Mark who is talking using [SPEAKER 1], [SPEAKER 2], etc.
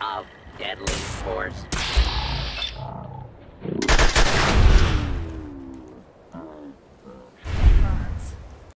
[SPEAKER 1] of deadly force.